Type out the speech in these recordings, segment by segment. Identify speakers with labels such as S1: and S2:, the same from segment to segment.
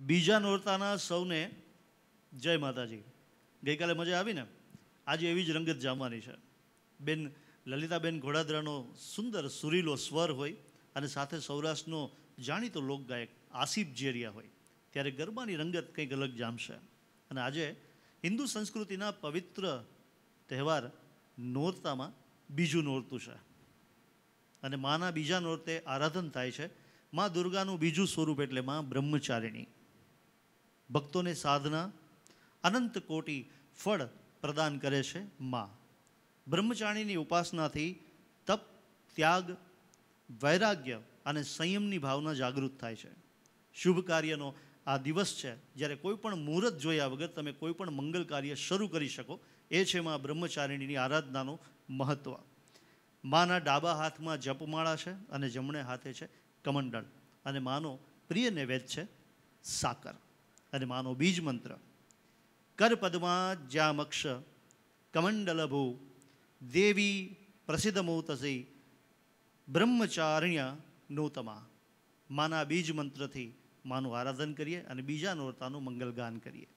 S1: બીજા નોરતાના સૌને જય માતાજી. ગઈકાલે મજા આવી ને આજે એવી જ રંગત જામવાની છે. બેન લલિતાબેન ઘોડાદરાનો સુંદર સુરીલો સ્વર હોય અને સાથે સૌરાષ્ટ્રનો જાણીતો લોકગાયક આસિફ જેરિયા હોય, ત્યારે ગરબાની રંગત કંઈક અલગ જામશે. અને આજે હિન્દુ સંસ્કૃતિના પવિત્ર તહેવાર નોરતામાં બીજું નોરતું છે. અને માના બીજા નોરતે આરાધન થાય છે. મા દુર્ગાનું બીજું સ્વરૂપ એટલે મા બ્રહ્મચારિણી. ભક્તોને સાધના, અનંત કોટી ફળ પ્રદાન કરે છે માં. બ્રહ્મચારીની ઉપાસનાથી તપ, ત્યાગ, વૈરાગ્ય અને સંયમની ભાવના જાગૃત થાય છે. શુભ કાર્યનો આ દિવસ છે, જ્યારે કોઈ પણ મુહૂર્ત જોયા વગર તમે કોઈ પણ મંગલ કાર્ય શરૂ કરી શકો, એ છે માં બ્રહ્મચારિણીની આરાધનાનું મહત્ત્વ માના ડાબા હાથમાં જપમાળા છે અને જમણે હાથે છે કમંડળ. અને માનો પ્રિય નૈવેદ્ય છે સાકર. અને માનો બીજ મંત્ર કર પદમાં જ્યામક્ષ કમંડલભૂ દેવી પ્રસિદ્ધ મોતસી બ્રહ્મચારિણ્ય નોતમા માના બીજ મંત્રથી માનું આરાધન કરીએ અને બીજા નોરતાનું મંગલગાન કરીએ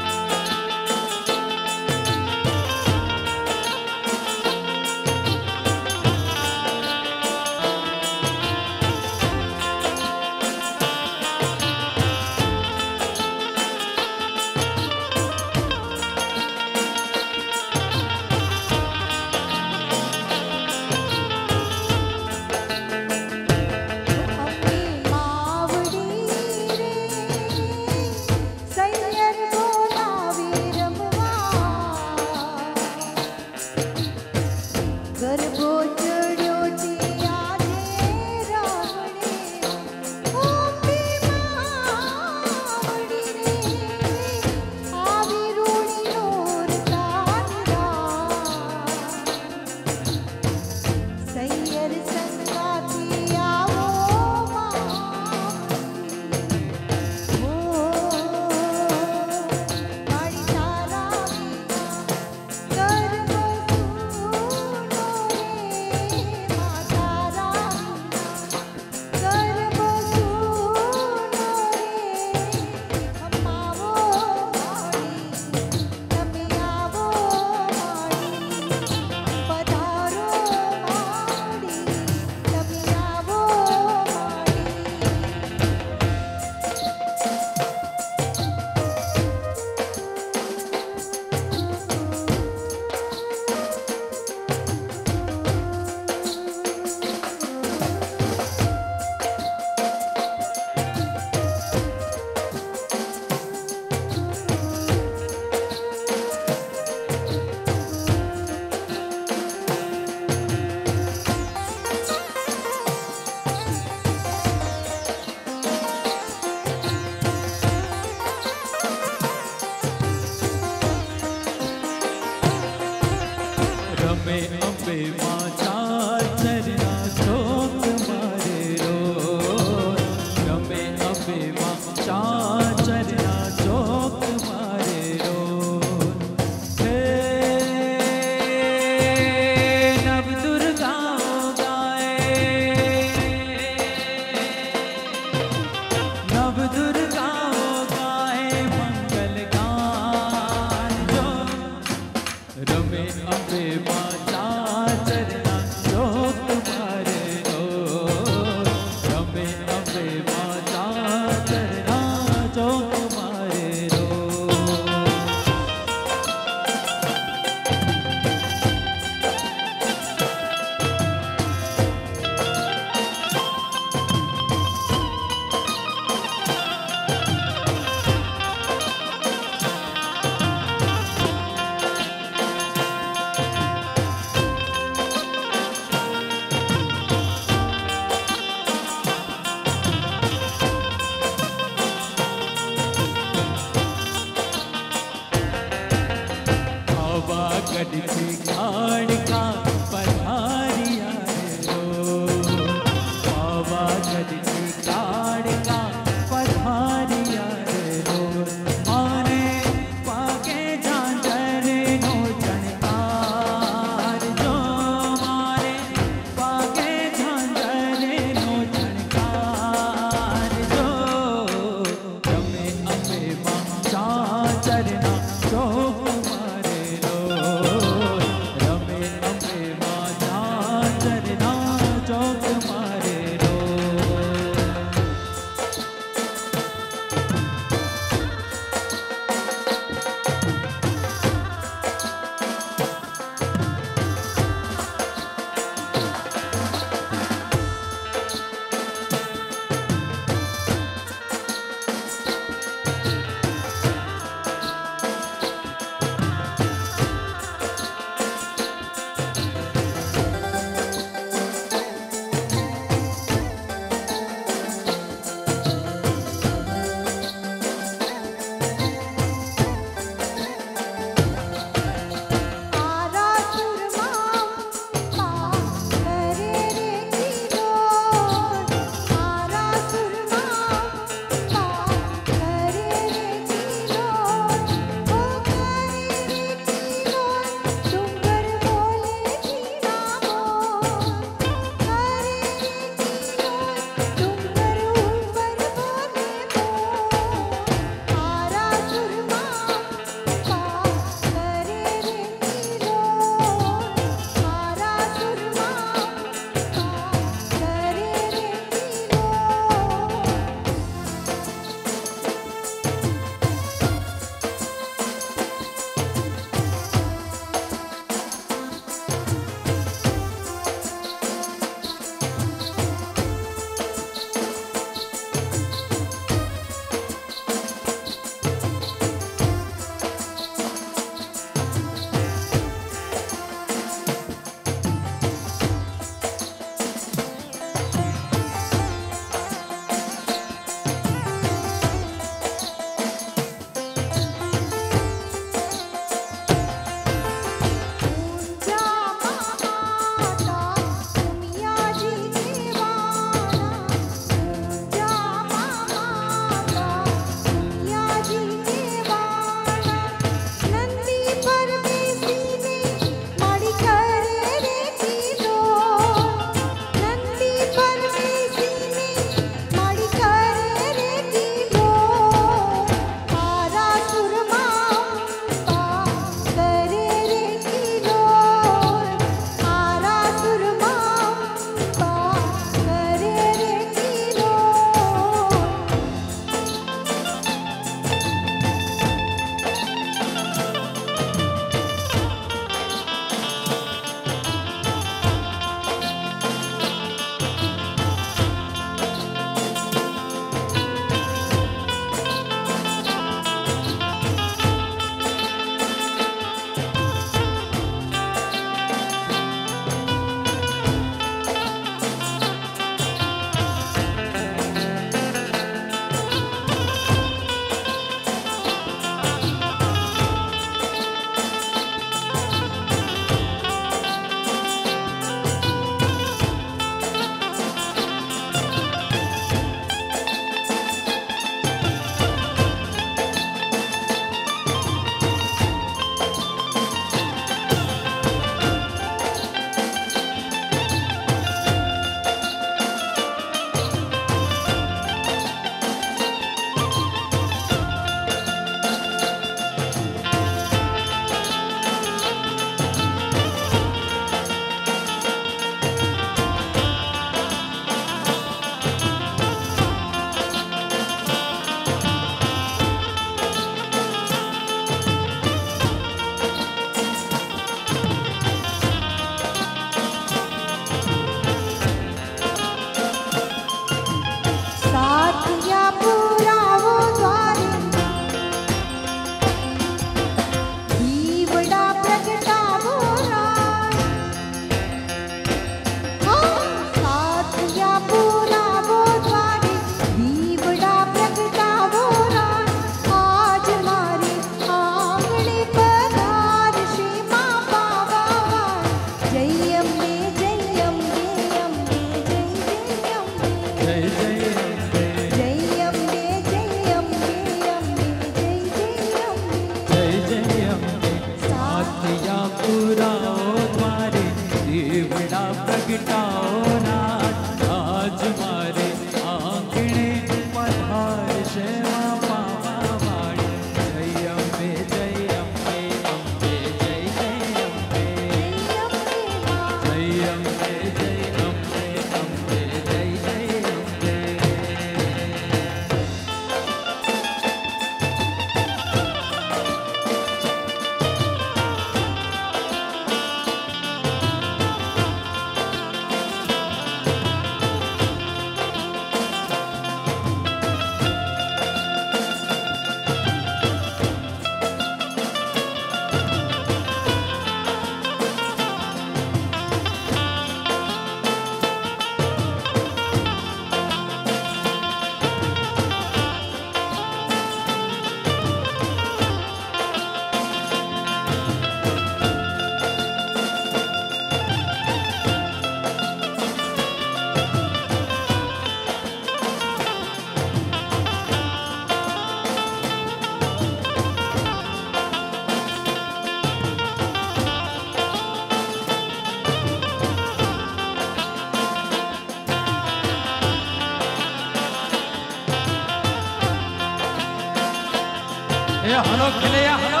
S2: খেলে আহ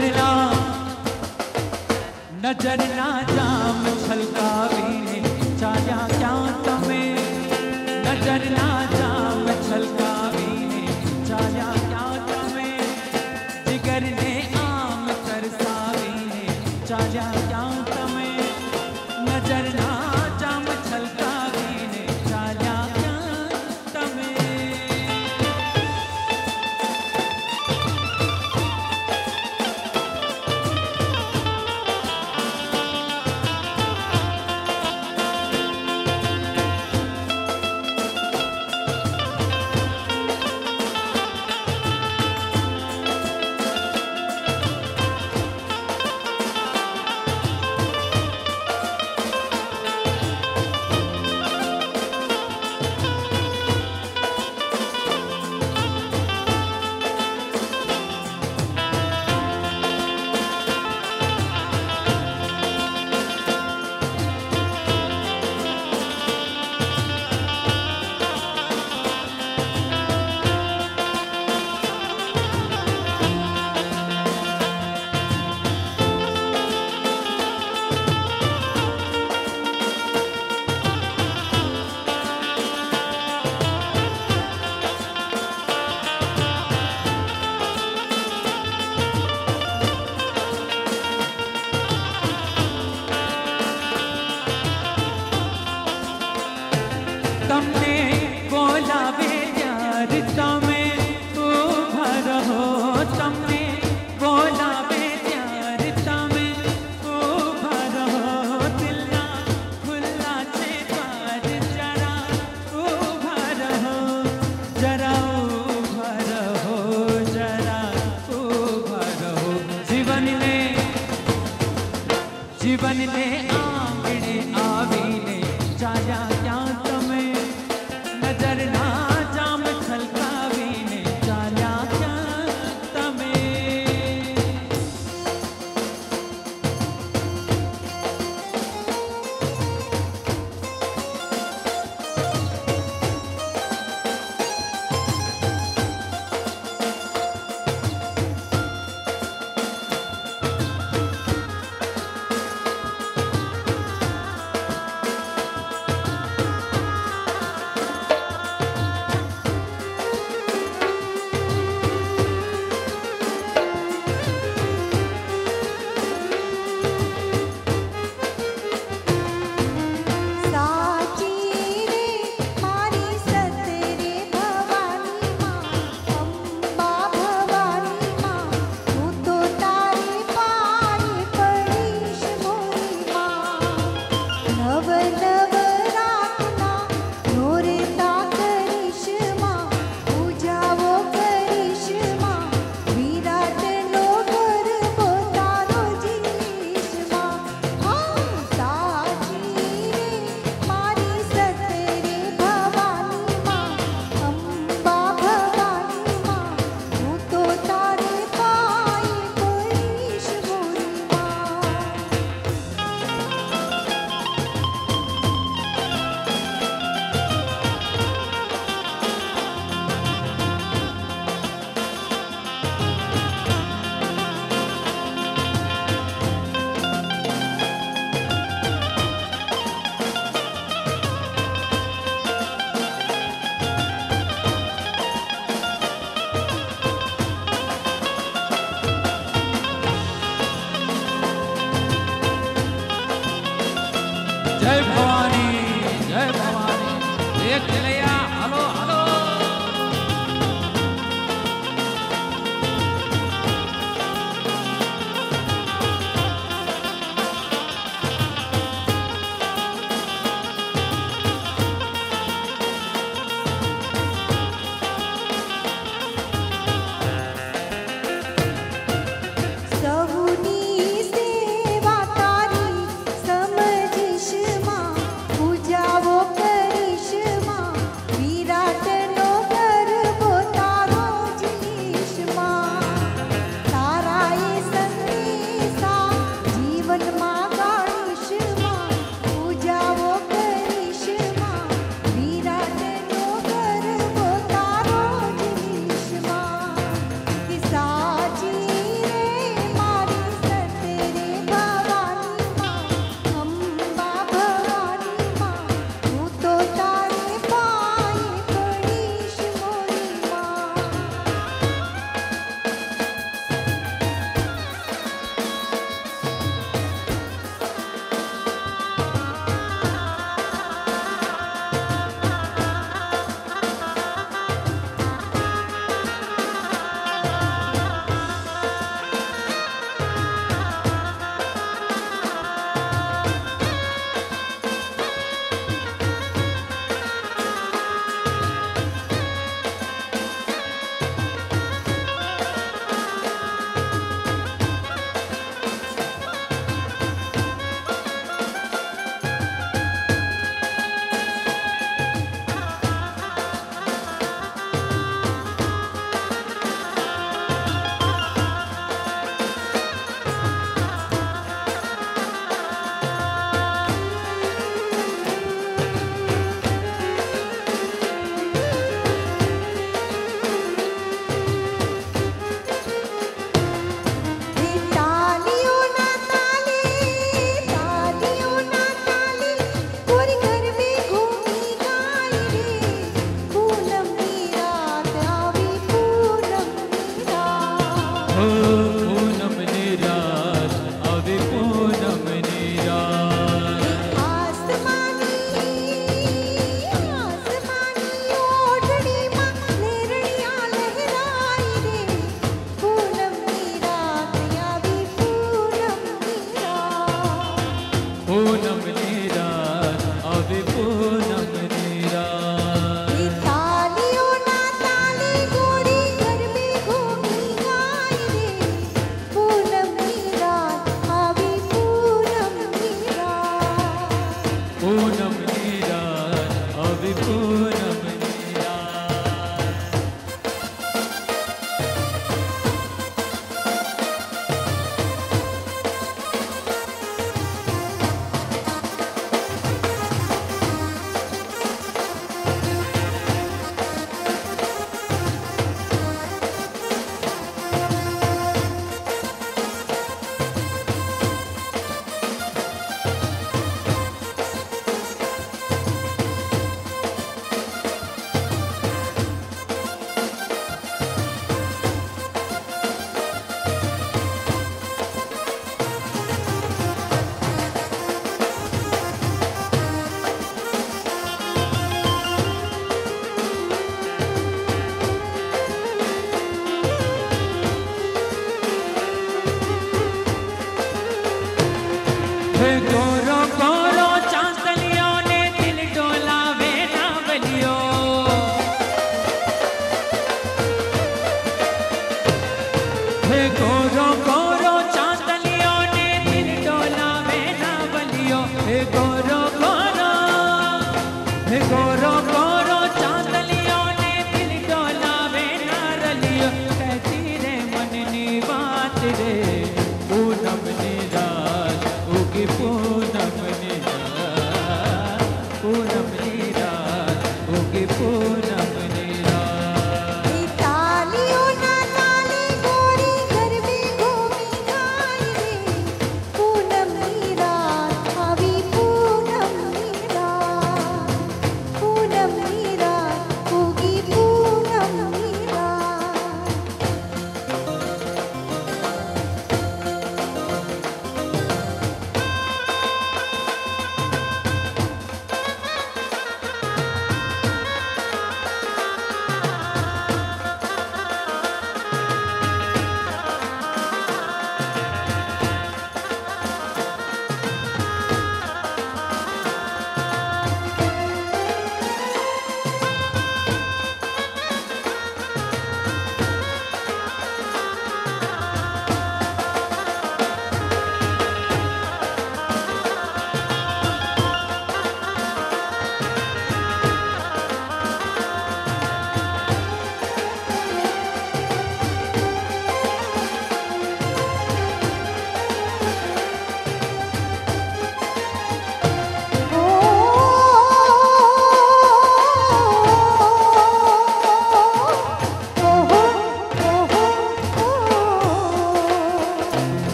S2: नज़र ना नज़र ना जा मुसल का भी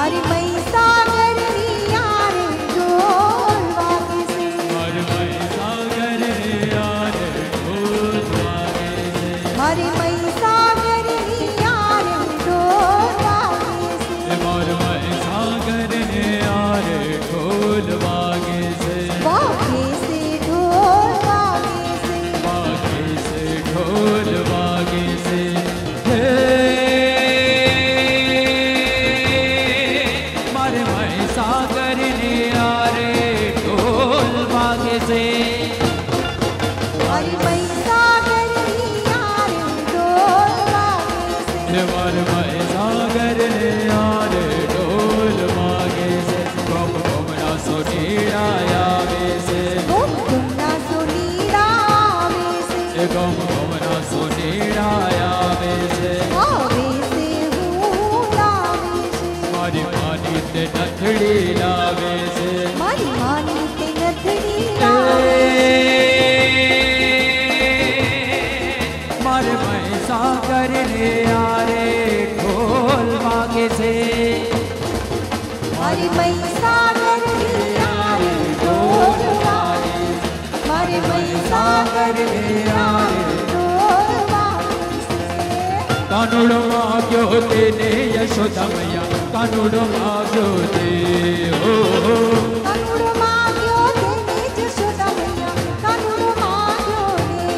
S2: மாறிமை તેને
S3: યશોદમયા કાનુડો માગ્યો તે હો હો.
S2: કાનુડો માગ્યો તેને જશોદા મૈયા કાનુડો માગ્યો ને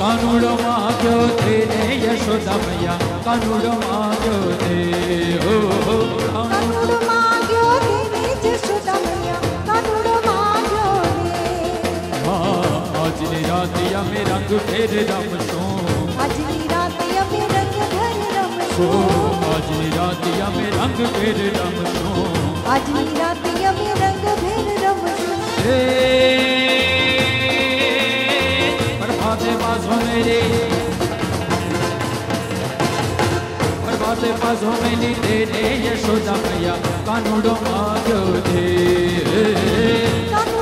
S3: કાનુડો માગ્યો તેને યશોદમયા કાનુડો માગ્યો તે હો હો.
S2: કાનુડો માગ્યો તેને જશોદા મૈયા કાનુડો માગ્યો ને
S3: હા, આજની રાતે અમે રંગ ફેર રમશું
S2: આજની રાતે અમે રંગભર
S3: ઓ,
S2: રમશું पिया में रंग फेर रम सो आज मीरा पिया में रंग फेर रम सो बर्बादे पास हो मेरे। बर्बादे पास मेरी तेरे यशोदा मैया कानूड़ो मांगो दे। कानूड़ो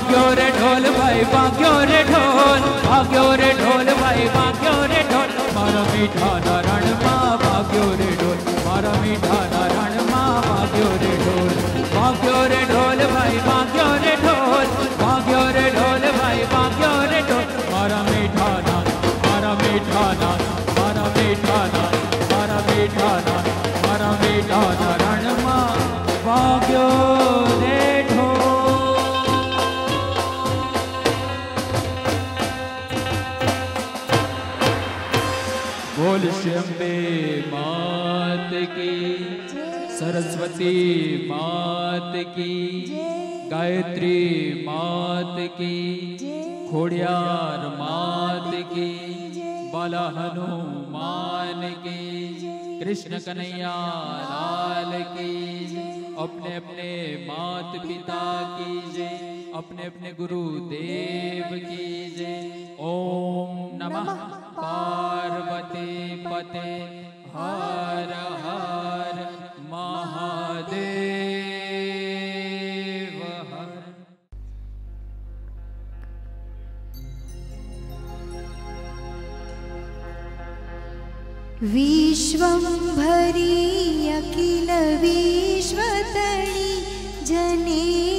S2: भाग्यो रे ढोल भाई भाग्यो रे ढोल भाग्यो रे ढोल भाई भाग्यो रे ढोल मारो मीठा तुलसी मात की, गायत्री मात की, खोड़ियार मात की बाला हनुमान की, कृष्ण कन्हैया लाल की, अपने अपने मात पिता की जय अपने अपने गुरु देव की जय ओम नमः पार्वती पते, हर हर
S4: देव विश्वं भरि अकिल जने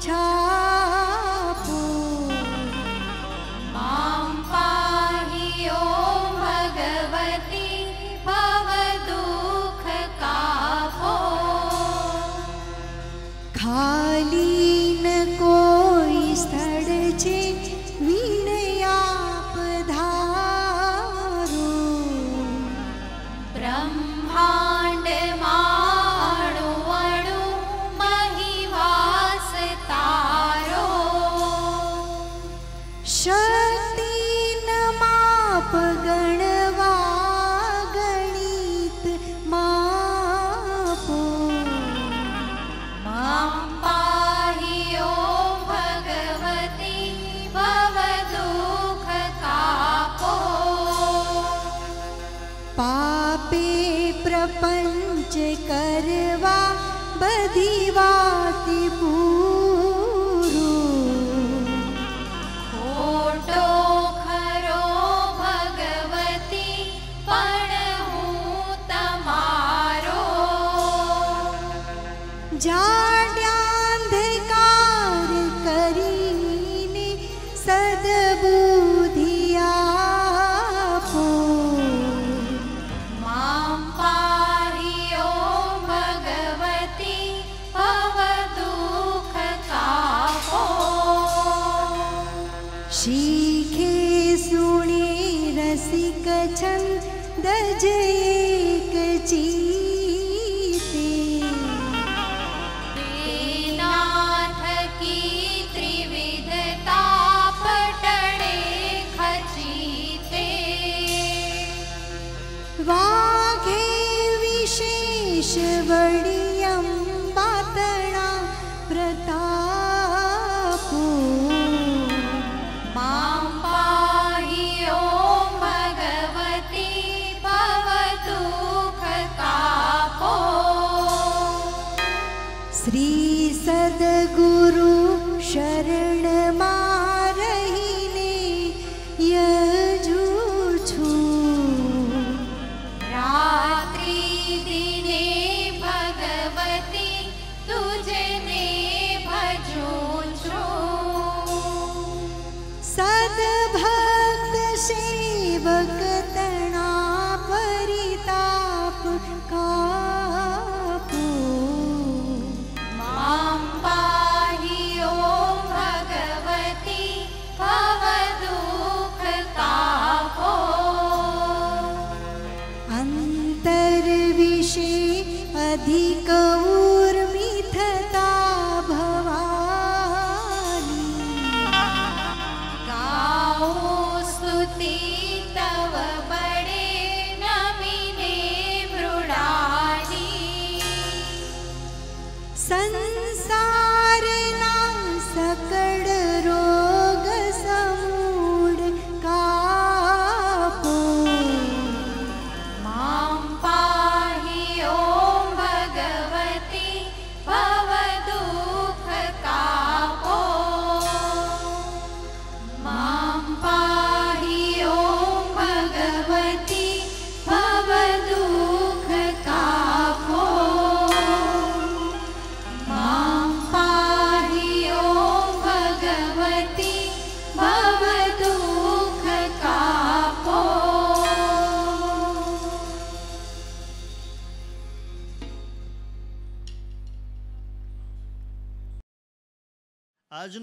S4: 唱。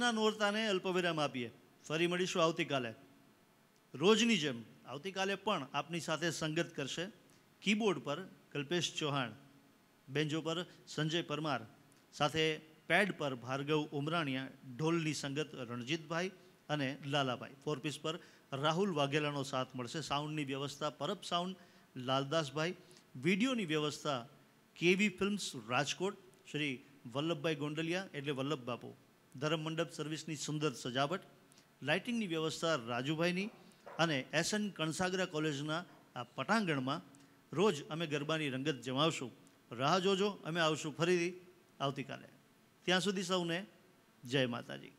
S1: વિરામના નોરતાને અલ્પવિરામ આપીએ ફરી મળીશું આવતીકાલે રોજની જેમ આવતીકાલે પણ આપની સાથે સંગત કરશે કીબોર્ડ પર કલ્પેશ ચૌહાણ બેન્જો પર સંજય પરમાર સાથે પેડ પર ભાર્ગવ ઉમરાણીયા ઢોલની સંગત રણજીતભાઈ અને લાલાભાઈ ફોર પીસ પર રાહુલ વાઘેલાનો સાથ મળશે સાઉન્ડની વ્યવસ્થા પરબ સાઉન્ડ લાલદાસભાઈ વિડીયોની વ્યવસ્થા કેવી ફિલ્મ્સ રાજકોટ શ્રી વલ્લભભાઈ ગોંડલિયા એટલે વલ્લભ બાપુ ધરમ મંડપ સર્વિસની સુંદર સજાવટ, લાઇટિંગની વ્યવસ્થા રાજુભાઈની અને એસએન કણસાગરા કોલેજના આ પટાંગણમાં રોજ અમે ગરબાની રંગત જમાવશું. રાહ જોજો, અમે આવશું ફરીથી આવતીકાલે. ત્યાં સુધી સૌને જય માતાજી.